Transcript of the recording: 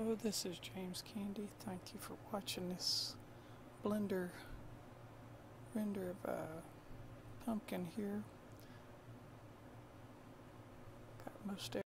Hello, this is James Candy. Thank you for watching this Blender render of a pumpkin here. Got most